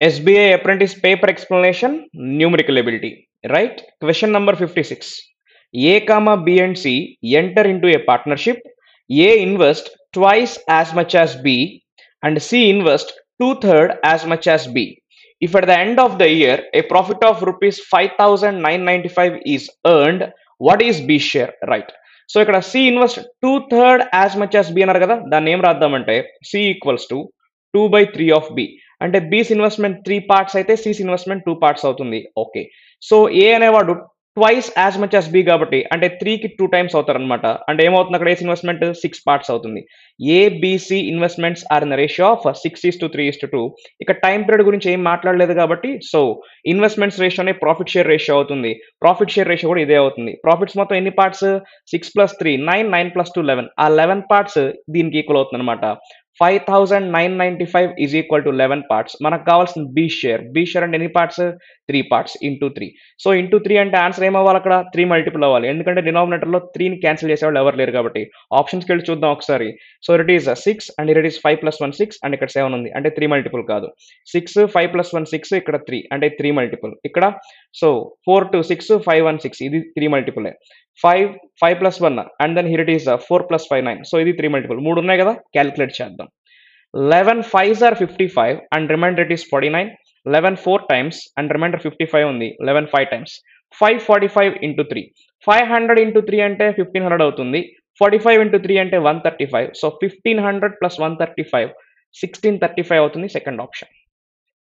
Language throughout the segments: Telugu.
SBI apprentice paper explanation, numerical ability. Right? Question number 56. A comma B and C enter into a partnership. A invest twice as much as B and C invest two third as much as B. If at the end of the year a profit of rupees 5995 is earned, what is B share? Right. So ఇక్కడ C invest two third as much as B అన్నారు కదా దాన్ని ఏం రాద్దామంటే C equals to two by three of B అంటే బీస్ ఇన్వెస్ట్మెంట్ త్రీ పార్ట్స్ అయితే సిస్ ఇన్వెస్ట్మెంట్ టూ పార్ట్స్ అవుతుంది. ఓకే సో ఏ అనేవాడు twice as much as B కాబట్టి అంటే త్రీకి టూ టైమ్స్ అవుతారనమాట అంటే ఏమవుతుంది అక్కడ ఏస్ ఇన్వెస్ట్మెంట్ సిక్స్ పార్ట్స్ అవుతుంది. A B C investments are in ratio of six is to three is to two ఇక టైం పీరియడ్ గురించి ఏం మాట్లాడలేదు కాబట్టి సో ఇన్వెస్ట్మెంట్స్ రేషియోనే ప్రాఫిట్ షేర్ రేషియో అవుతుంది. ప్రాఫిట్ షేర్ రేషియో కూడా ఇదే అవుతుంది. ప్రాఫిట్స్ మొత్తం ఎన్ని parts six plus three nine nine plus two eleven ఆ లెవెన్ పార్ట్స్ దీనికి ఈక్వల్ అవుతుంది అనమాట five thousand nine ninety five is equal to eleven parts మనకు కావాల్సిన బీ షేర్ బీ షేర్ అంటే ఎన్ని parts three parts into three so into three అంటే ఆన్సర్ ఏమవ్వాలి అక్కడ? త్రీ మల్టిపుల్ అవ్వాలి. ఎందుకంటే డినామినేటర్లో త్రీని క్యాన్సిల్ చేసేవాళ్ళు ఎవరు లేరు కాబట్టి. ఆప్షన్స్కి వెళ్ళి చూద్దాం ఒకసారి. So it is six and it is five plus one six and ఇక్కడ సెవెన్ ఉంది. అంటే త్రీ మల్టిపుల్ కాదు. Six five plus one six ఇక్కడ త్రీ అంటే త్రీ మల్టిపుల్ ఇక్కడ so four two six five one six ఇది three మల్టిపులే five five plus one and then here it is four plus five nine so ఇది త్రీ మల్టిపుల్ మూడు ఉన్నాయి కదా? క్యాలిక్యులేట్ చేద్దాం. Eleven five are fifty five and remainder it is forty nine eleven four times and remainder fifty five ఉంది. Eleven five times five forty five into three five hundred into three అంటే ఫిఫ్టీన్ హండ్రెడ్ అవుతుంది. ఫార్టీ ఫైవ్ ఇంటూ త్రీ అంటే one thirty five so fifteen hundred plus one thirty five sixteen thirty five అవుతుంది second option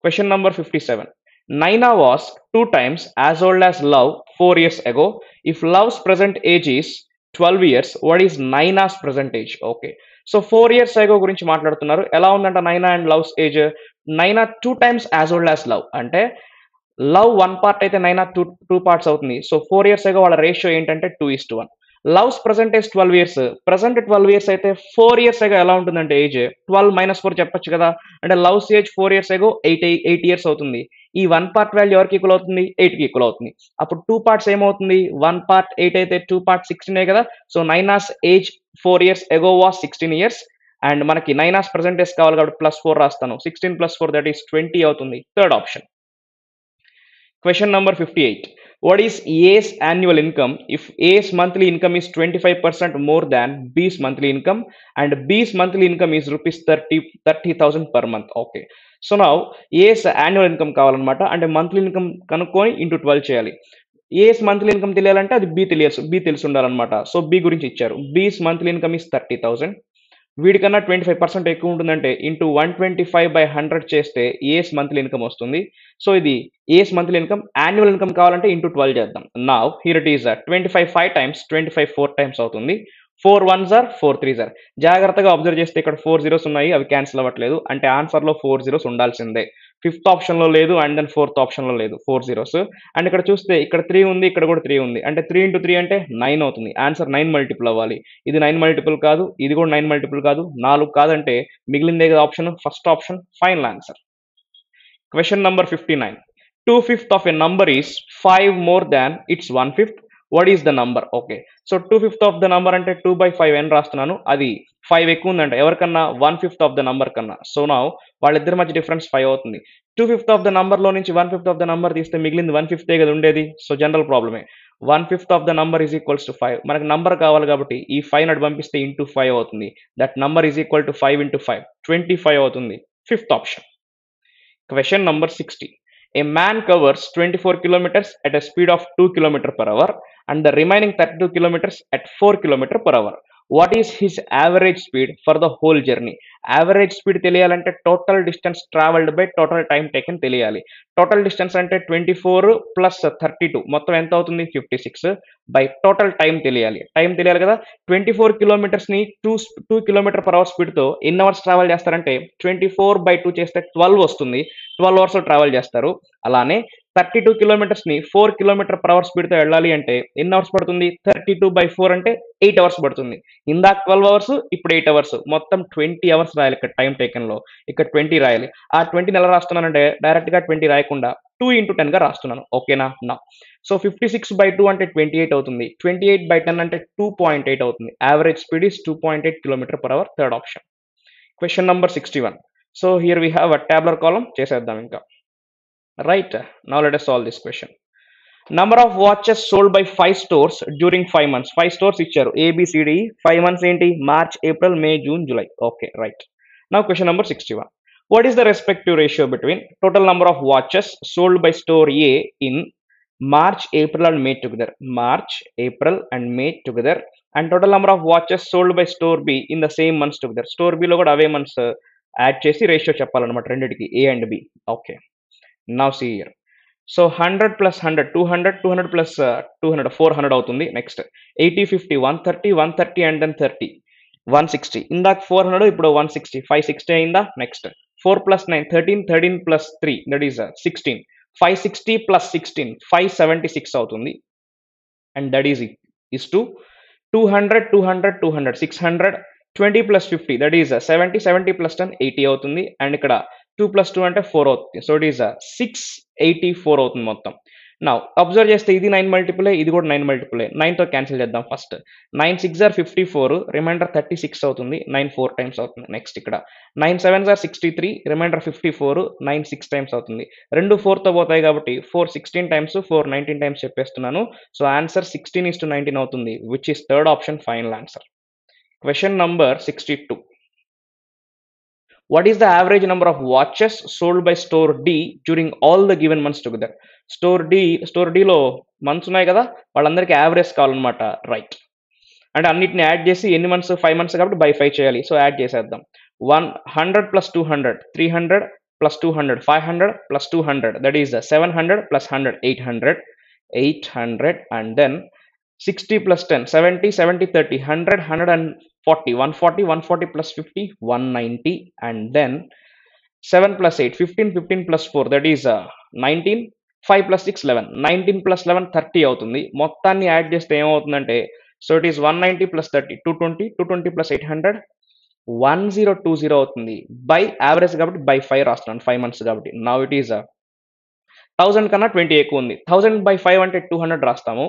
question number fifty seven Naina was two times as old as Luv four years ago if Luv's present age is twelve years what is Naina's present age okay so four years ago గురించి మాట్లాడుతున్నారు. ఎలా ఉందంట Naina and Luv's age Naina two times as old as Luv అంటే లవ్ వన్ పార్ట్ అయితే నైనా టూ టూ పార్ట్స్ అవుతుంది. సో ఫోర్ ఇయర్స్ అగో వాళ్ళ రేషియో ఏంటంటే two is to one Luv's present age twelve years present twelve years అయితే ఫోర్ ఇయర్స్ ఏగో ఎలా ఉంటుందంటే ఏజ్ ట్వెల్వ్ మైనస్ ఫోర్ చెప్పొచ్చు కదా. అంటే Luv's age four years ago eight eight years అవుతుంది. ఈ వన్ పార్ట్ వాల్యూ ఎవరికి ఈక్వల్ అవుతుంది? ఎయిట్కి ఈక్వల్ అవుతుంది. అప్పుడు టూ పార్ట్స్ ఏమవుతుంది? వన్ పార్ట్ ఎయిట్ అయితే టూ పార్ట్ సిక్స్టీన్ కదా. So Naina's age four years ago was sixteen years and మనకి నైనాస్ ప్రజెంటేజ్ కావాలి కాబట్టి ప్లస్ ఫోర్ రాస్తాను. Sixteen plus four that is twenty అవుతుంది. Third option question number fifty eight what is A's annual income? If A's monthly income is 25% more than B's monthly income and B's monthly income is rupees 30 30000 per month. Okay. So నా ఏస్ యాన్యువల్ ఇన్కమ్ కావాలన్నమాట. అంటే మంత్లీ ఇన్కమ్ కనుక్కొని ఇంటూ ట్వెల్వ్ చేయాలి. ఏస్ మంత్లీ ఇన్కమ్ తెలియాలంటే అది బి తెలియదు బి తెలిసి ఉండాలన్నమాట. సో బి గురించి ఇచ్చారు. B's monthly income is thirty thousand వీడికన్నా twenty five percent ఎక్కువ ఉంటుందంటే into one twenty five by hundred చేస్తే ఏఎస్ మంత్లీ ఇన్కమ్ వస్తుంది. సో ఇది A's monthly income annual income కావాలంటే ఇంటూ ట్వెల్వ్ చేద్దాం. నా here it is twenty five five times twenty five four times అవుతుంది. ఫోర్ వన్ జార్ ఫోర్ త్రీ జార్ జాగ్రత్తగా అబ్జర్వ్ చేస్తే ఇక్కడ ఫోర్ జీరోస్ ఉన్నాయి అవి క్యాన్సిల్ అవ్వట్లేదు. అంటే ఆన్సర్లో ఫోర్ జీరోస్ ఉండాల్సిందే. ఫిఫ్త్ ఆప్షన్లో లేదు అండ్ దెన్ ఫోర్త్ ఆప్షన్లో లేదు. Four zeros. అండ్ ఇక్కడ చూస్తే ఇక్కడ త్రీ ఉంది ఇక్కడ కూడా త్రీ ఉంది. అంటే త్రీ ఇంటూ త్రీ అంటే నైన్ అవుతుంది. ఆన్సర్ నైన్ మల్టిపుల్ అవ్వాలి. ఇది నైన్ మల్టిపుల్ కాదు ఇది కూడా నైన్ మల్టిపుల్ కాదు నాలుగు కాదంటే మిగిలిందే కదా option? First option final answer. Question number fifty nine two fifth of a number is five more than its one fifth what is the number okay so two fifth of the number అంటే టూ బై ఫైవ్ అని రాస్తున్నాను. అది ఫైవ్ ఎక్కువ ఉందంట ఎవరికన్నా? One fifth of the number కన్నా. సో నా వాళ్ళిద్దరి మధ్య డిఫరెన్స్ ఫైవ్ అవుతుంది. టూ ఫిఫ్త్ ఆఫ్ ద నంబర్లో నుంచి one fifth of the number తీస్తే మిగిలింది వన్ ఫిఫ్తే కదా ఉండేది? సో జనరల్ ప్రాబ్లమే one fifth of the number is equals to five మనకు నంబర్ కావాలి కాబట్టి ఈ ఫైవ్ నటు పంపిస్తే ఇంటూ ఫైవ్ అవుతుంది. That number is equal to five into five twenty five అవుతుంది. Fifth option question number sixty a man covers twenty four kilometers at a speed of two kilometer per hour and the remaining thirty two kilometers at four kilometer per hour what is his average speed for the whole journey average speed తెలియాలంటే total distance travelled by total time taken తెలియాలి. టోటల్ డిస్టెన్స్ అంటే twenty four plus thirty two మొత్తం ఎంత అవుతుంది? Fifty six by total time తెలియాలి. టైం తెలియాలి కదా? Twenty four కిలోమీటర్స్ని two two kilometer per hour స్పీడ్తో ఎన్ని అవర్స్ ట్రావెల్ చేస్తారంటే ట్వంటీ ఫోర్ బై టూ చేస్తే ట్వెల్వ్ వస్తుంది. ట్వెల్వ్ అవర్స్ ట్రావెల్ చేస్తారు. అలానే థర్టీ టూ కిలోమీటర్స్ని ఫోర్ కిలోమీటర్ పర్ అవర్ స్పీడ్తో వెళ్ళాలి అంటే ఎన్ని అవర్స్ పడుతుంది? థర్టీ టూ బై ఫోర్ అంటే ఎయిట్ అవర్స్ పడుతుంది. ఇందాక ట్వెల్వ్ అవర్స్ ఇప్పుడు ఎయిట్ అవర్స్ మొత్తం ట్వంటీ అవర్స్ రాయాలి ఇక్కడ టైం టేకన్లో ఇక్కడ ట్వంటీ రాయాలి. ఆ ట్వంటీని ఎలా రాస్తున్నానంటే డైరెక్ట్గా ట్వంటీ రాయకుండా టూ ఇంటూ టెన్గా రాస్తున్నాను. ఓకేనా? నా. So fifty six by two అంటే ట్వంటీ ఎయిట్ అవుతుంది. ట్వంటీ ఎయిట్ బై టెన్ అంటే టూ పాయింట్ ఎయిట్ అవుతుంది. Average speed is two point eight kilometer per hour third option question number sixty one so here we have a tabular column చేసేద్దాం ఇంకా. Right now let us solve this question. Number of watches sold by five stores during five months. Five stores ఇచ్చారు. A B C D e. five months ఏంటి? March April May June July okay right now question number 61 what is the respective ratio between total number of watches sold by store a in march april and may together march april and may together and total number of watches sold by store b in the same months together store b లో కూడా అవే months యాడ్ చేసి రేషియో చెప్పాలన్నమాట రెండింటికి A and B okay now see here so hundred plus hundred two hundred two hundred plus two hundred four hundred అవుతుంది next eighty fifty one thirty one thirty and then thirty one sixty ఇందాక ఫోర్ హండ్రెడ్ ఇప్పుడు వన్ సిక్స్టీ ఫైవ్ సిక్స్టీ అయిందా next four plus nine thirteen thirteen plus three that is sixteen five sixty plus sixteen five seventy six అవుతుంది. And that is is to two hundred two hundred two hundred six hundred twenty plus fifty that is seventy seventy plus ten eighty అవుతుంది. అండ్ ఇక్కడ టూ ప్లస్ టూ అంటే ఫోర్ అవుతుంది. So it is six eighty four అవుతుంది మొత్తం. నా అబ్జర్వ్ చేస్తే ఇది నైన్ మల్టిపులే ఇది కూడా నైన్ మల్టిపులే నైన్తో క్యాన్సిల్ చేద్దాం first nine six are fifty four remainder thirty six అవుతుంది. నైన్ ఫోర్ టైమ్స్ అవుతుంది. నెక్స్ట్ ఇక్కడ. Nine seven are sixty three remainder fifty four nine six times అవుతుంది. రెండు ఫోర్తో పోతాయి కాబట్టి four sixteen times four nineteen times చెప్పేస్తున్నాను. So answer sixteen is to nineteen అవుతుంది which is third option final answer question number sixty two what is the average number of watches sold by store D during all the given months together? Store D store డిలో months ఉన్నాయి కదా వాళ్ళందరికీ యావరేజ్ కావాలన్నమాట రైట్ అంటే అన్నిటిని యాడ్ చేసి ఎన్ని మంత్స్ ఫైవ్ మంత్స్ కాబట్టి బై ఫైవ్ చేయాలి సో యాడ్ చేసేద్దాం one hundred plus two hundred three hundred plus two hundred five hundred plus two hundred that is seven hundred plus hundred eight hundred eight hundred and then sixty plus ten seventy seventy thirty hundred hundred and forty one forty one forty plus fifty one ninety and then seven plus eight fifteen fifteen plus four that is nineteen five plus six eleven nineteen plus eleven thirty అవుతుంది. మొత్తాన్ని యాడ్ చేస్తే ఏమవుతుందంటే so it is one ninety plus thirty two twenty two twenty plus eight hundred one zero two zero అవుతుంది. బై యావరేజ్ కాబట్టి బై ఫైవ్ రాస్తున్నాను ఫైవ్ మంత్స్ కాబట్టి. నా ఇట్ ఈస్ థౌజండ్ కన్నా ట్వంటీ ఎక్కువ ఉంది. థౌజండ్ బై ఫైవ్ అంటే టూ హండ్రెడ్ రాస్తాము.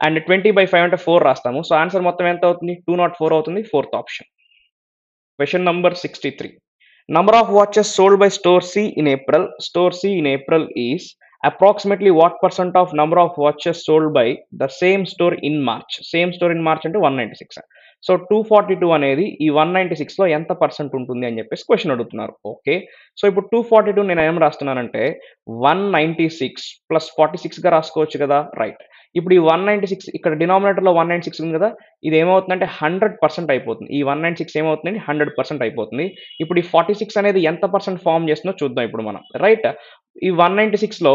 అండ్ ట్వంటీ బై ఫైవ్ అంటే ఫోర్ రాస్తాము. సో ఆన్సర్ మొత్తం ఎంత అవుతుంది? టూ నాట్ ఫోర్ అవుతుంది. Fourth option question number sixty three number of watches sold by store C in April store C in April is approximately what percent of number of watches sold by the same store in March same store in March అంటే one ninety six so two forty two అనేది ఈ వన్ నైంటీ సిక్స్లో ఎంత పర్సెంట్ ఉంటుంది అని చెప్పేసి క్వశ్చన్ అడుగుతున్నారు. ఓకే సో ఇప్పుడు టూ ఫార్టీ టూ నేను ఏం రాస్తున్నానంటే one ninety six plus forty సిక్స్గా రాసుకోవచ్చు కదా? రైట్ ఇప్పుడు ఈ వన్ నైంటీ సిక్స్ ఇక్కడ డినామినేటర్లో వన్ నైంటీ సిక్స్ ఉంది కదా? ఇది ఏమవుతుందంటే హండ్రెడ్ పర్సెంట్ అయిపోతుంది. ఈ వన్ నైంటీ సిక్స్ ఏమవుతుంది హండ్రెడ్ పర్సెంట్ అయిపోతుంది. ఇప్పుడు ఈ ఫార్టీ సిక్స్ అనేది ఎంత పర్సెంట్ ఫామ్ చేస్తుందో చూద్దాం ఇప్పుడు మనం. రైట్ ఈ వన్ నైంటీ సిక్స్లో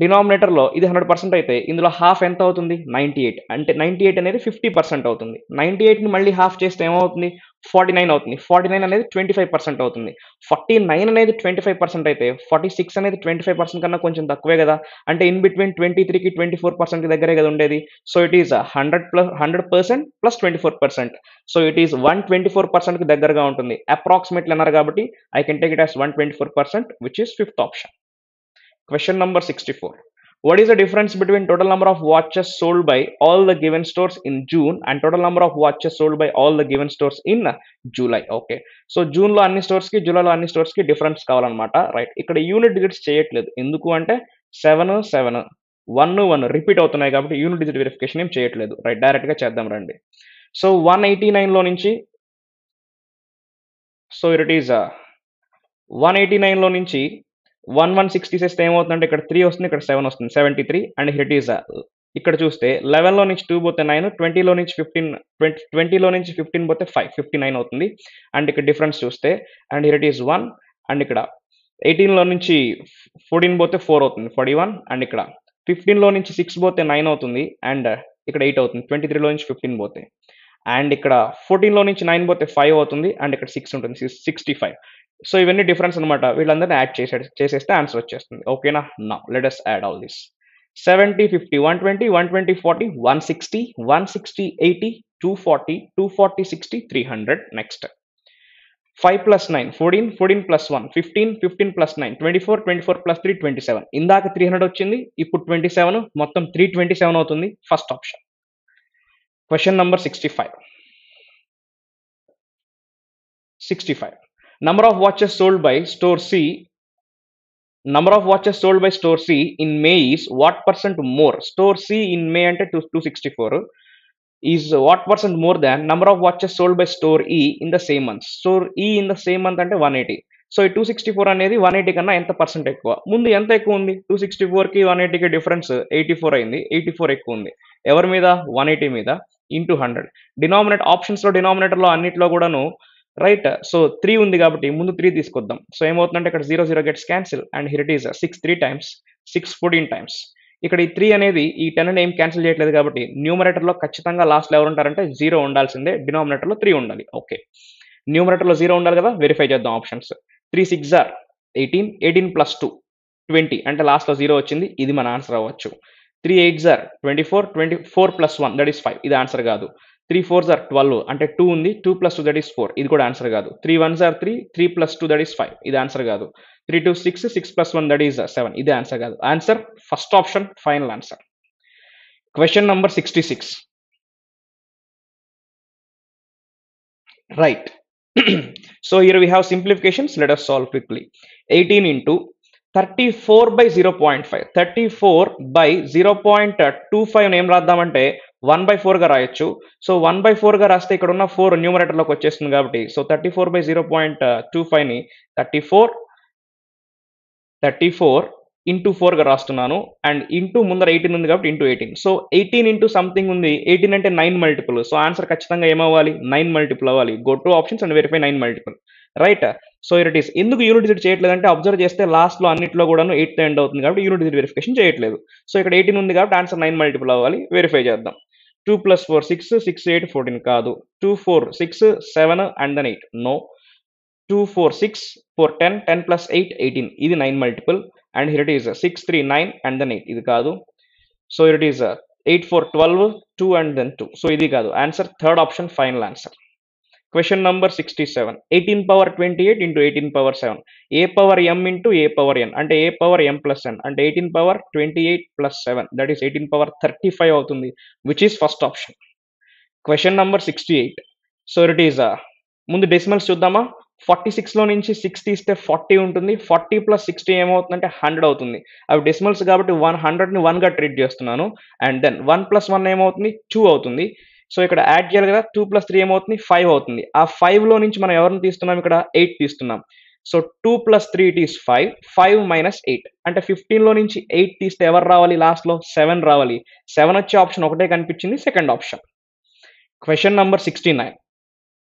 డినామినేటర్లో ఇది హండ్రెడ్ పర్సెంట్ అయితే ఇందులో హాఫ్ ఎంత అవుతుంది? Ninety eight. అంటే నైంటీ ఎయిట్ అనేది ఫిఫ్టీ పర్సెంట్ అవుతుంది. నైంటీ ఎయిట్ని మళ్ళీ హాఫ్ చేస్తే ఏమవుతుంది? ఫార్టీ నైన్ అవుతుంది. ఫార్టీ నైన్ అనేది ట్వంటీ ఫైవ్ పర్సెంట్ అవుతుంది. ఫార్టీ నైన్ అనేది ట్వంటీ ఫైవ్ పర్సెంట్ అయితే ఫార్టీ సిక్స్ అనేది ట్వంటీ ఫైవ్ పర్సెంట్ కన్నా కొంచెం తక్కువే కదా? అంటే ఇన్ బిట్వీన్ ట్వంటీ త్రీకి ట్వంటీ ఫోర్ పర్సెంట్ దగ్గరే కదా ఉండేది. So it is hundred plus hundred percent plus twenty four percent. So it is one twenty four పర్సెంట్కి దగ్గరగా ఉంటుంది. అప్రాక్సిమేట్లీ అన్నారు కాబట్టి I can take it as one twenty four percent which is fifth option question number sixty four what is the difference between total number of watches sold by all the given stores in June and total number of watches sold by all the given stores in July? Okay so జూన్లో అన్ని స్టోర్స్కి జూలైలో అన్ని స్టోర్స్కి డిఫరెన్స్ కావాలన్నమాట. రైట్ ఇక్కడ యూనిట్ డిజిట్స్ చేయట్లేదు. ఎందుకు అంటే seven seven one one repeat అవుతున్నాయి కాబట్టి యూనిట్ డిజిట్ వెరిఫికేషన్ ఏం చేయట్లేదు. రైట్ డైరెక్ట్గా చేద్దాం రండి. సో వన్ ఎయిటీ నైన్లో నుంచి so it is one eighty నైన్లో నుంచి వన్ వన్ సిక్స్ ఏమవుతుందంటే ఇక్కడ త్రీ వస్తుంది ఇక్కడ సెవెన్ వస్తుంది. Seventy three and hit is ఇక్కడ చూస్తే లెవెన్లో నుంచి టూ పోతే నైన్ ట్వంటీలో నుంచి ఫిఫ్టీన్ ట్వంటీ ట్వంటీలో నుంచి ఫిఫ్టీన్ పోతే ఫైవ్ ఫిఫ్టీ నైన్ అవుతుంది. అండ్ ఇక్కడ డిఫరెన్స్ చూస్తే and hit is one and ఇక్కడ ఎయిటీన్లో నుంచి ఫోర్టీన్ పోతే ఫోర్ అవుతుంది ఫార్టీ వన్ అండ్ ఇక్కడ ఫిఫ్టీన్లో నుంచి సిక్స్ పోతే నైన్ అవుతుంది అండ్ uh, ఇక్కడ ఎయిట్ అవుతుంది ట్వంటీ త్రీలో నుంచి ఫిఫ్టీన్ పోతే. అండ్ ఇక్కడ ఫోర్టీన్లో నుంచి నైన్ పోతే ఫైవ్ అవుతుంది అండ్ ఇక్కడ సిక్స్ ఉంటుంది సిక్స్టీ ఫైవ్ సో ఇవన్నీ డిఫరెన్స్ అనమాట వీళ్ళందరినీ యాడ్ చేసే చేసేస్తే ఆన్సర్ వచ్చేస్తుంది. ఓకేనా నా? Let us add all this seventy fifty one twenty one twenty forty one sixty one sixty eighty two forty two forty sixty three hundred next five plus nine fourteen fourteen plus one fifteen fifteen plus nine twenty four twenty four plus three twenty seven ఇందాక త్రీ హండ్రెడ్ వచ్చింది ఇప్పుడు ట్వంటీ సెవెన్ మొత్తం త్రీ ట్వంటీ సెవెన్ అవుతుంది. First option question number sixty five sixty five number of watches sold by store C number of watches sold by store C in May is what percent more? Store C in May అంటే two two sixty four is what percent more than number of watches sold by store E in the same month. Store E in the same month అంటే వన్ ఎయిటీ సో ఈ టూ సిక్స్టీ ఫోర్ అనేది వన్ ఎయిటీ కన్నా ఎంత పర్సెంట్ ఎక్కువ ముందు ఎంత ఎక్కువ ఉంది టూ సిక్స్టీ ఫోర్కి వన్ ఎయిటీకి డిఫరెన్స్ ఎయిటీ ఫోర్ అయింది ఎయిటీ ఫోర్ ఎక్కువ ఉంది ఎవరి మీద వన్ ఎయిటీ మీద ఇంటూ హండ్రెడ్ డినామినేట్ ఆప్షన్స్లో డినామినేటర్లో అన్నిట్లో కూడాను రైట్ సో త్రీ ఉంది కాబట్టి ముందు త్రీ తీసుకొద్దాం. సో ఏమవుతుందంటే ఇక్కడ zero zero gets cancel and here it is six three times six fourteen times ఇక్కడ ఈ త్రీ అనేది ఈ టెన్ ఏం క్యాన్సిల్ చేయట్లేదు కాబట్టి న్యూమరేటర్లో ఖచ్చితంగా లాస్ట్లో ఎవరు ఉంటారంటే జీరో ఉండాల్సిందే డినామినేటర్లో త్రీ ఉండాలి. ఓకే న్యూమరేటర్లో జీరో ఉండాలి కదా వెరిఫై చేద్దాం options three six are eighteen eighteen plus two twenty అంటే లాస్ట్లో జీరో వచ్చింది ఇది మన ఆన్సర్ అవ్వచ్చు. Three eight are twenty four twenty four plus one that is five ఇది ఆన్సర్ కాదు. త్రీ ఫోర్స్ ఆర్ ట్వెల్వ్ అంటే టూ ఉంది two plus two that is four ఇది కూడా ఆన్సర్ కాదు. Three ones are three three plus two that is five ఇది ఆన్సర్ కాదు. Three two six six plus one that is seven ఇది ఆన్సర్ కాదు. Answer first option final answer question number sixty six right so here we have simplifications. Let us solve quickly. 18 into thirty four by zero point five thirty four by zero point two five ఏం రాద్దామంటే వన్ బై ఫోర్గా రాయొచ్చు. సో వన్ బై ఫోర్గా రాస్తే ఇక్కడ ఉన్న ఫోర్ న్యూమరేటర్లోకి వచ్చేస్తుంది కాబట్టి so thirty four by zero point two ఫైవ్ని thirty four thirty four into ఫోర్గా రాస్తున్నాను. అండ్ ఇంటూ ముందర ఎయిటీన్ ఉంది కాబట్టి into eighteen so eighteen into something ఉంది. ఎయిటీన్ అంటే నైన్ మల్టిపుల్ సో ఆన్సర్ ఖచ్చితంగా ఏమవ్వాలి? నైన్ మల్టిపుల్ అవ్వాలి. Go to options and verify nine multiple right so it is ఎందుకు యూనిట్ డిజిట్ చేయట్లేదంటే అబ్జర్వ్ చేస్తే లాస్ట్లో అన్నింటిలో కూడాను ఎయిట్ ఎండ్ అవుతుంది కాబట్టి యూనిట్ డిజిట్ వెరిఫికేషన్ చేయట్లేదు. సో ఇక్కడ ఎయిటీన్ ఉంది కాబట్టి ఆన్సర్ నైన్ మల్టిపుల్ అవ్వాలి. వెరిఫై చేద్దాం. Two plus four six six eight fourteen కాదు. Two four six seven and then eight no two four six four ten ten plus eight eighteen ఇది nine multiple and here it is six three nine and then eight ఇది కాదు. So it is eight four twelve two and then two so ఇది కాదు. Answer third option final answer question number sixty seven eighteen power twenty eight into eighteen power seven a power m into a power n అంటే a power m plus n అంటే eighteen power twenty eight plus seven that is eighteen power thirty five అవుతుంది which is first option question number sixty eight so it is ముందు డెసిమల్స్ చూద్దామా? ఫార్టీ సిక్స్లో నుంచి సిక్స్ తీస్తే ఫార్టీ ఉంటుంది. ఫార్టీ ప్లస్ సిక్స్టీ ఏమవుతుందంటే హండ్రెడ్ అవుతుంది. అవి డెసిమల్స్ కాబట్టి వన్ హండ్రెడ్ని వన్గా ట్రీట్ చేస్తున్నాను. And then one plus one ఏమవుతుంది? టూ అవుతుంది. సో ఇక్కడ యాడ్ చేయాలి కదా టూ ప్లస్ త్రీ ఏమవుతుంది? ఫైవ్ అవుతుంది. ఆ ఫైవ్లో నుంచి మనం ఎవరిని తీస్తున్నాం? ఇక్కడ ఎయిట్ తీస్తున్నాం. So two plus three it is five five minus eight అంటే ఫిఫ్టీన్లో నుంచి ఎయిట్ తీస్తే ఎవరు రావాలి? లాస్ట్లో సెవెన్ రావాలి. సెవెన్ వచ్చే ఆప్షన్ ఒకటే కనిపించింది second option question number sixty nine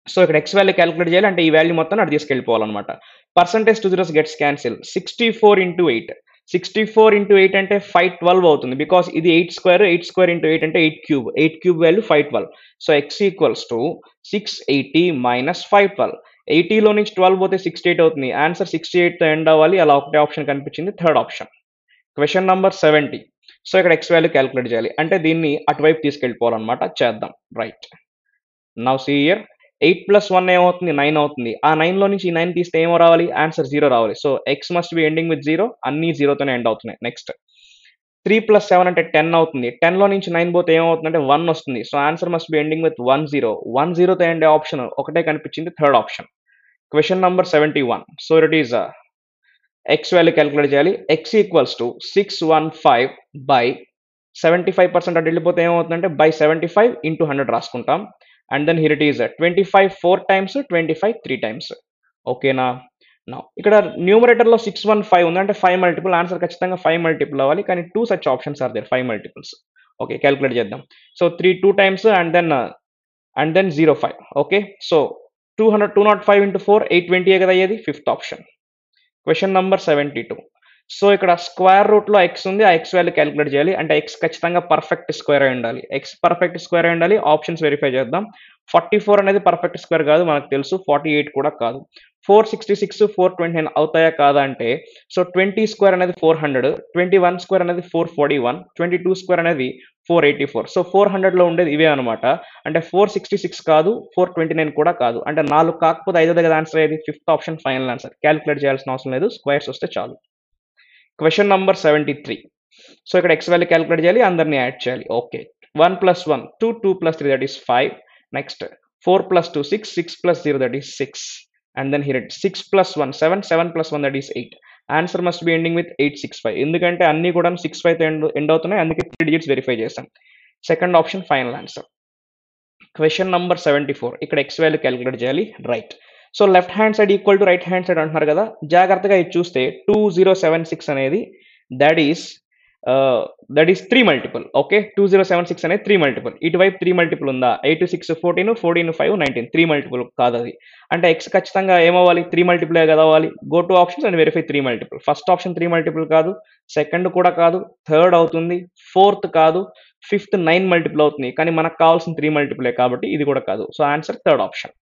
so ఇక్కడ ఎక్స్ వాల్యూ క్యాలిక్యులేట్ చేయాలి అంటే ఈ వాల్యూ మొత్తం అటు తీసుకెళ్ళిపోవాలన్నమాట. Percentage two zeros gets cancel sixty four into eight sixty four into eight అంటే ఫైవ్ ట్వెల్వ్ అవుతుంది. బికాస్ ఇది eight square eight square into eight అంటే eight cube eight cube value five twelve so x equals to six eighty minus five twelve ఎయిటీలో నుంచి ట్వెల్వ్ పోతే సిక్స్టీ ఎయిట్ అవుతుంది. ఆన్సర్ సిక్స్టీ ఎయిట్తో ఎండ్ అవ్వాలి. అలా ఒకటే ఆప్షన్ కనిపించింది. Third option question number seventy so ఇక్కడ ఎక్స్ వాల్యూ క్యాలిక్యులేట్ చేయాలి. అంటే దీన్ని అటువైపు తీసుకెళ్ళిపోవాలన్నమాట. చేద్దాం. Right now see here eight plus one ఏమవుతుంది? నైన్ అవుతుంది. ఆ నైన్లో నుంచి ఈ నైన్ తీస్తే ఏమో రావాలి? ఆన్సర్ జీరో రావాలి. So x must be ending with zero అన్ని జీరోతోనే ఎండ్ అవుతున్నాయి. నెక్స్ట్ త్రీ ప్లస్ సెవెన్ అంటే టెన్ అవుతుంది. టెన్లో నుంచి నైన్ పోతే ఏమవుతుంది అంటే వన్ వస్తుంది. So answer must be ending with one zero one జీరోతో ఎండే ఆప్షన్ ఒకటే కనిపించింది. Third option question number seventy one so it is x value calculate చేయాలి. X equals to six one five by seventy five percent అటు వెళ్ళిపోతే ఏమవుతుందంటే by seventy five into hundred రాసుకుంటాం. And then here it is twenty five four times twenty five three times ఓకేనా నా ఇక్కడ న్యూమరేటర్లో సిక్స్ వన్ ఫైవ్ ఉంది. అంటే ఫైవ్ మల్టిపుల్ ఆన్సర్ ఖచ్చితంగా ఫైవ్ మల్టిపుల్ అవ్వాలి. కానీ two such options are there five multiples okay calculate చేద్దాం. So three two times and then and then zero five okay so two hundred two not five into four eight twenty కదా అయ్యేది? Fifth option question number seventy two so ఇక్కడ స్క్వేర్ రూట్లో ఎక్స్ ఉంది ఆ ఎక్స్ వాల్యూ క్యాలిక్యులేట్ చేయాలి. అంటే ఎక్స్ ఖచ్చితంగా పర్ఫెక్ట్ స్క్వేర్ అయి ఉండాలి. ఎక్స్ పర్ఫెక్ట్ స్క్వేర్ అయి ఉండాలి. ఆప్షన్స్ వెరిఫై చేద్దాం. ఫార్టీ ఫోర్ అనేది పర్ఫెక్ట్ స్క్వేర్ కాదు మనకు తెలుసు. ఫార్టీ ఎయిట్ కూడా కాదు. Four sixty six four twenty nine అవుతాయా కాదా అంటే సో ట్వంటీ స్క్వేర్ అనేది four hundred twenty one square అనేది four forty one twenty two square అనేది four eighty four so four హండ్రెడ్లో ఉండేది ఇవే అనమాట అంటే ఫోర్ సిక్స్టీ సిక్స్ కాదు ఫోర్ ట్వంటీ నైన్ కూడా కాదు. అంటే నాలుగు కాకపోతే ఐదో దగ్గర ఆన్సర్ అయ్యేది? Fifth option final answer calculate చేయాల్సిన అవసరం లేదు. స్క్వేర్స్ వస్తే చాలు. Question number seventy three so ఇక్కడ ఎక్స్ వాల్యూ క్యాలిక్యులేట్ చేయాలి అందరినీ యాడ్ చేయాలి. Okay one plus one two two plus three that is five next four plus two six six plus zero that is six and then హిరెట్ six plus one seven seven plus one that is eight answer must be ending with eight six five ఎందుకంటే అన్ని కూడా సిక్స్ ఫైవ్ ఎండ్ ఎండ్ అవుతున్నాయి అందుకే త్రీ డిజిట్స్ వెరిఫై చేస్తాం second option final answer question number seventy four ఇక్కడ ఎక్స్ వాల్యూ క్యాలిక్యులేట్ చేయాలి right so left hand side equal to right hand side అంటున్నారు కదా జాగ్రత్తగా ఇది చూస్తే టూ జీరో సెవెన్ సిక్స్ అనేది that is that is three multiple okay two zero seven six అనేది త్రీ మల్టిపుల్ ఇటువైపు త్రీ మల్టిపుల్ ఉందా? Eight six fourteen fourteen five nineteen three multiple కాదు అది. అంటే ఎక్స్ ఖచ్చితంగా ఏమవ్వాలి? త్రీ మల్టిపుల్ కదా అవ్వాలి? Go to options and verify three multiple first option three multiple కాదు సెకండ్ కూడా కాదు థర్డ్ అవుతుంది ఫోర్త్ కాదు ఫిఫ్త్ నైన్ మల్టిపుల్ అవుతుంది. కానీ మనకు కావాల్సిన త్రీ మల్టిపులే కాబట్టి ఇది కూడా కాదు. So answer third option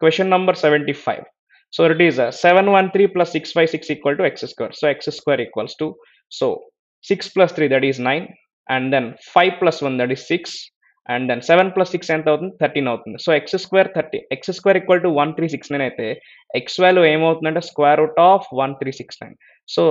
Question number 75. So it is a 713 plus 6 6 equal to x square. So x square equals to, so 6 plus 3 that is 9 and then 5 plus 1 that is 6 and then seven plus six ఎంత అవుతుంది? థర్టీన్ అవుతుంది. So x square thirty x square equal to one three six nine అయితే ఎక్స్ వాల్యూ ఏమవుతుందంటే square root of one three six nine. So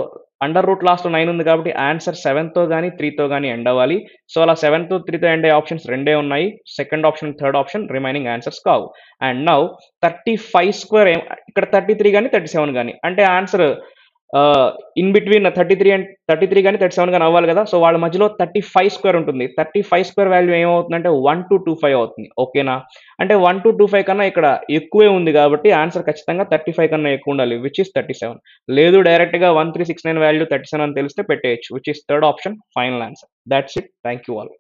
under root లాస్ట్లో నైన్ ఉంది కాబట్టి ఆన్సర్ సెవెన్తో కానీ త్రీతో కానీ ఎండ్ అవ్వాలి. సో అలా సెవెన్తో త్రీతో ఎండ్ అయ్యే ఆప్షన్స్ రెండే ఉన్నాయి. Second option third option remaining answers కావు. And now thirty five square ఇక్కడ థర్టీ త్రీ కానీ థర్టీ సెవెన్ కానీ అంటే answer in between thirty three and thirty three కానీ థర్టీ సెవెన్ కానీ అవ్వాలి కదా. సో వాళ్ళ మధ్యలో థర్టీ ఫైవ్ స్క్వేర్ ఉంటుంది. థర్టీ ఫైవ్ స్క్వేర్ వాల్యూ ఏమవుతుందంటే వన్ టు టూ ఫైవ్ అవుతుంది. ఓకేనా అంటే వన్ టు టూ ఫైవ్ కన్నా ఇక్కడ ఎక్కువే ఉంది కాబట్టి ఆన్సర్ ఖచ్చితంగా థర్టీ ఫైవ్ కన్నా ఎక్కువ ఉండాలి విచ్ ఇస్ థర్టీ సెవెన్ లేదు డైరెక్ట్గా one three six nine value thirty seven అని తెలిస్తే పెట్టేయచ్చు which is third option final answer that's it thank you all